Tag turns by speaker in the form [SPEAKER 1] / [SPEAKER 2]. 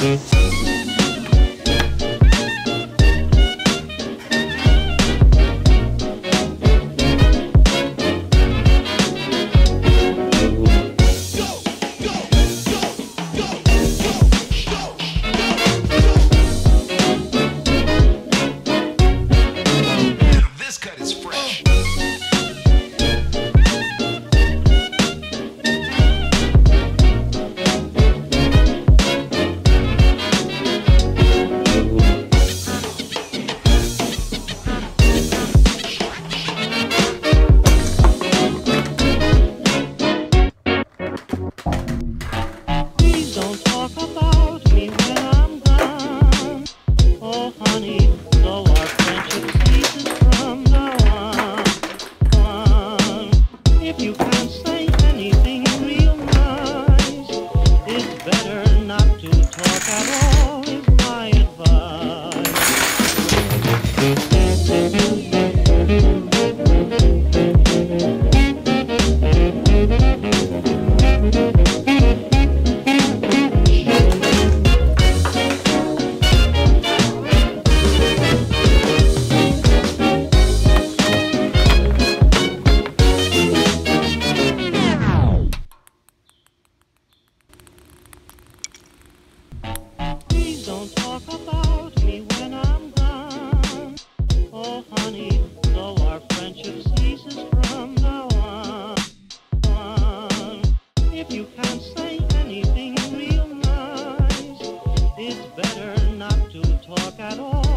[SPEAKER 1] This don't talk about me when I'm gone. Oh, honey, though our friendship ceases from now on. If you can't say anything real nice, it's better not to talk at all.